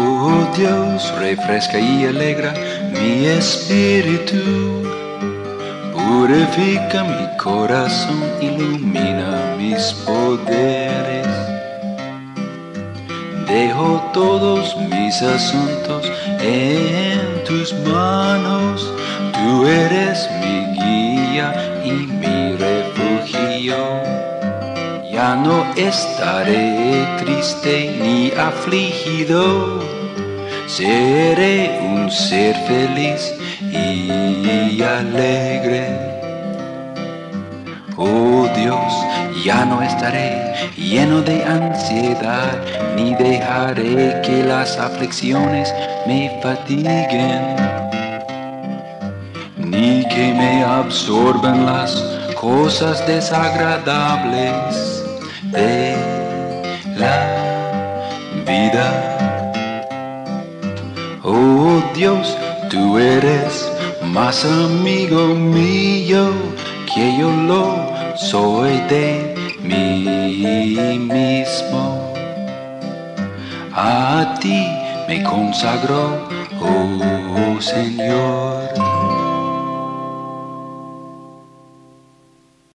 Oh Dios, refresca y alegra mi espíritu. Purifica mi corazón, ilumina mis poderes. Dejo todos mis asuntos en tus manos. Tú eres mi guía y mi. Ya no estaré triste ni afligido. Seré un ser feliz y alegre. Oh Dios, ya no estaré lleno de ansiedad, ni dejaré que las aflicciones me fatiguen, ni que me absorban las cosas desagradables de la vida. Oh Dios, tú eres más amigo mío que yo lo soy de mí mismo. A ti me consagro, oh Señor.